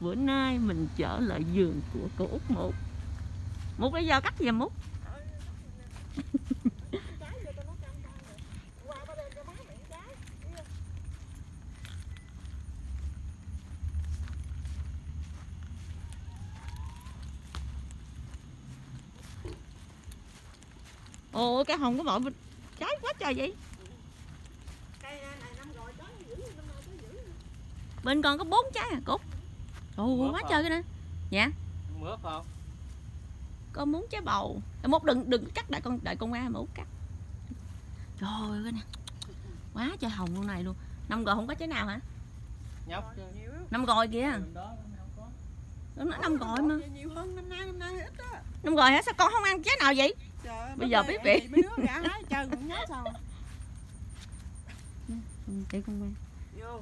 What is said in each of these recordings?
bữa nay mình trở lại vườn của cô út một. Một bây giờ cắt gì mút. Ồ cái hồng của mọi trái quá trời vậy. Bên con có bốn trái à cút ồ Mướp quá trời cái nè dạ. Mướp không? Con muốn trái bầu. Mốt đừng đừng cắt đợi con đợi con qua mà út cắt. Trời ơi cái nè quá trời hồng luôn này luôn. Năm rồi không có trái nào hả? Nhóc năm rồi kìa. Nó năm rồi mà. Nhiều hơn năm nay năm nay ít á. Năm rồi hả? Sao con không ăn trái nào vậy? Trời ơi, Bây giờ biết bị mấy đứa gã hái chân cũng nhớ sao. Để con qua. Vô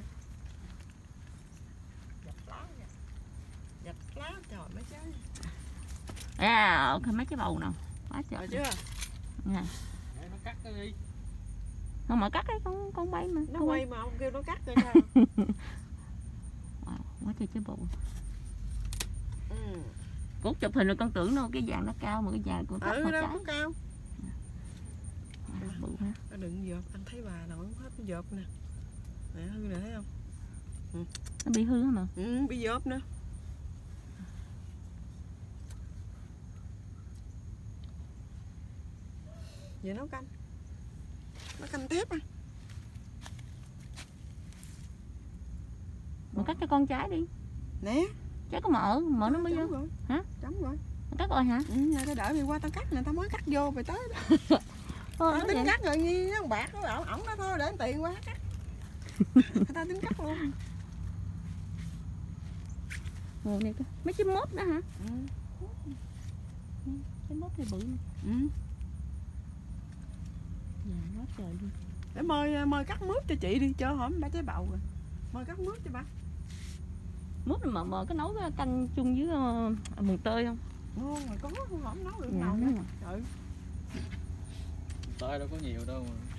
lá trời mấy trái à ok mấy trái bầu nào? Quá trời. Rồi chưa? Nè để nó cắt cái đi. Không mà cắt cái con con bay mà. Nó con quay mà ông kêu nó cắt coi sao? Wow, quá trời trái bầu. Ừ. Cốt chụp hình rồi con tưởng đâu cái vàng nó cao mà cái vàng của thấp ừ đâu trái. cao. Bự ha. Nó đừng dợp anh thấy bà nội hết nó dợp nè. Nè hư nè thấy không? Nó bị hư hả mà? Ừ bị dợp nữa vậy nấu canh. Nó canh thép à? Mà cắt cho con trái đi. Nè. Trái có mỡ mỡ nó mới vô. rồi. Hả? chấm rồi. Cắt rồi hả? Ừ nè tao đợi mày qua tao cắt nè tao mới cắt vô mày tới đó. Thôi, tao tính vậy. cắt rồi nghi nó bạc nó ổng ổng nó thôi để tiền qua cắt. Tao tính cắt luôn. Ngồi này mấy trái mốt đó hả? Ừ. trái mốt này bự. Ừ. Dạ, quá trời luôn để mời mời cắt mướp cho chị đi cho hổm ba trái bầu rồi. Mời cắt mướp cho ba. Này mà mà có nấu cái canh chung với uh, mùng tơi không? Ngon mà có không hổm nấu được Dạ, nào nữa trời. Tơi đâu có nhiều đâu mà.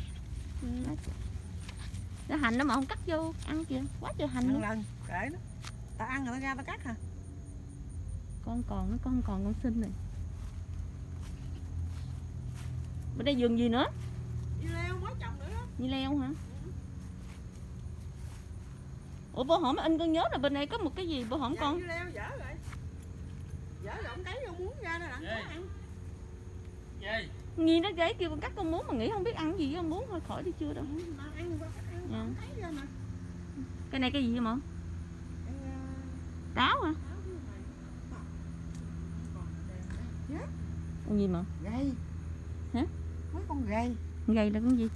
Ừ. cái hành đó mà không cắt vô ăn kìa. Quá trời hành lần luôn. lần kệ nó. Tao ăn rồi tao ra tao cắt hả? Con còn nó con còn con xinh này. Bên đây vườn gì nữa dưa leo mới trồng nữa đó. Như leo hả? Ủa bữa hổm anh con nhớ là bên đây có một cái gì bữa hổm Dạ, con? Dưa leo dở rồi. Dở rồi ông cấy ông muốn ra nè đặng có ăn. Dây Nhi nó gáy kêu con cắt con muốn mà nghĩ không biết ăn gì với con muốn thôi khỏi đi chưa đâu. Mà ăn ăn Dạ. thấy ra nè cái này cái gì vậy mà ờ, táo hả? con gì mà gầy Hả? mấy con gầy gầy là con gì?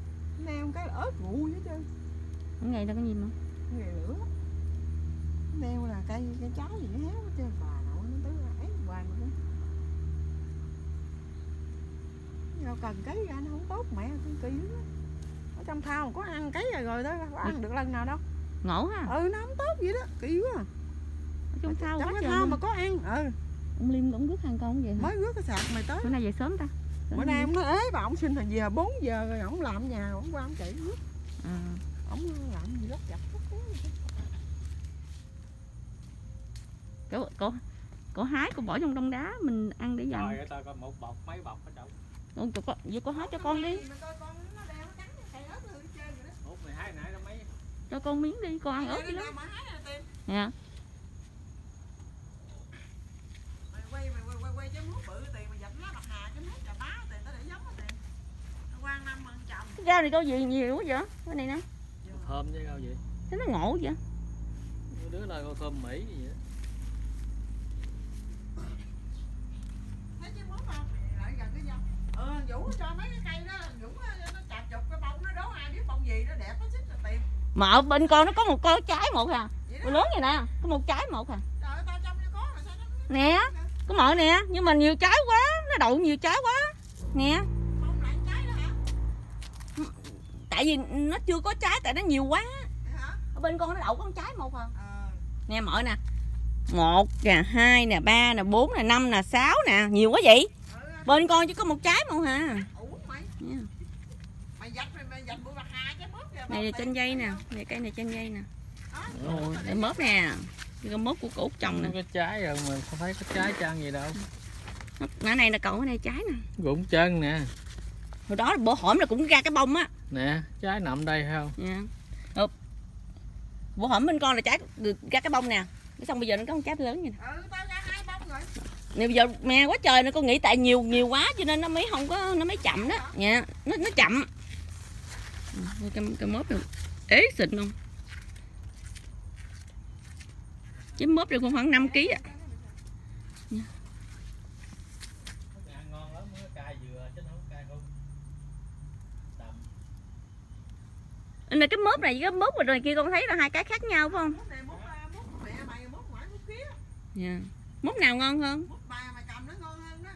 Neo cái ớt ngủ hết trơn. Con gầy là con gì mà? Gầy lửa neo là cây cây trái gì nó héo hết trơn. Bà nội nó tới ấy hoài mà cũng đâu cần cấy ra nó không tốt mẹ cũng kỳ lắm á. ở trong thao có ăn cấy rồi rồi đó có ăn được. lần nào đâu. Ngộ ha? Ừ nó không tốt vậy đó kỳ quá à. ở trong thao trong quá cái thao mà có ăn ừ. Ông liêm cũng rước hàng con vậy hả? Mới rước cái sạc mày tới. Bữa nay về sớm ta bữa nay ông nói ế bà ông xin thằng giờ 4 giờ rồi ông làm nhà ông qua ông chạy rước à, ông làm gì lắm chặt cổ cổ cổ hái cổ bỏ trong đông đá mình ăn để dành. Rồi tao có một bọc mấy bọc ở đâu? Con cổ, vậy cô hái cho con đi. Út mày hái nãy nó mấy? Cho con miếng đi con ăn ớt đi lắm nè mày quay mày quay quay quay trái mướp bự tiền mày dạch lá bạc hà trái mướp trà bá tiền tao để giống á tiền Tao quan năm ăn chồng cái rau này có gì? Nhiều quá vậy? Cái này nè. Thơm chứ đâu vậy thấy nó ngộ vậy? Đứa nào có thơm mỹ gì vậy? Thấy trái mướp không Mày lại gần cái dông ừ thằng vũ cho mấy cái cây đó thằng vũ nó chạp chụp cái bông nó đố ai biết bông gì nó đẹp nó xích là tiền mà ở bên con nó có một cái trái một à. Vậy lớn vậy nè có một trái một à. Trời ơi tao trong cho có mà sao nó nè có mợ nè nhưng mà nhiều trái quá nó đậu nhiều trái quá. Nè tại vì nó chưa có trái tại nó nhiều quá. Hả? Ở bên con nó đậu có một trái một à. Ờ. Nè mợ nè. Một nè hai nè ba nè bốn nè năm nè sáu nè. Nhiều quá vậy? Ừ bên con chỉ có một trái trái mướp kìa này là trên dây nè. Này cây này trên dây nè. Để mớp nè. Cái mốt của cổ trồng nè. Có cái trái rồi mà không thấy có trái trăng gì đâu. Ngã này là cậu cái này trái nè. Rụng chân nè hồi đó bữa hổm là cũng ra cái bông á. Nè trái nằm đây thấy không? Dạ. Rồi, bữa hổm bên con là trái được ra cái bông nè. Cái xong bây giờ nó có con trái lớn như nè. Ừ tao ra hai bông rồi. Nè bây giờ mè quá trời nữa con nghĩ tại nhiều nhiều quá cho nên nó mới không có nó mới chậm đó. Nha nó nó chậm. Ừ, cái, cái mớp này ế xịn không? Chứ mớp cũng khoảng 5 kg á ngon lắm cái cay dừa chứ không cay không Đậm này cái mớp này với cái mớp rồi kia con thấy là hai cái khác nhau phải không? Dạ. Mớp nào ngon hơn? Mút bà mày cầm nó ngon hơn đó.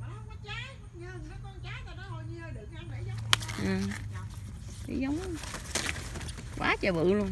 Mà nó không có trái mút nhân nó con trái tao nói thôi như đừng ăn để giống à, cái giống quá trời bự luôn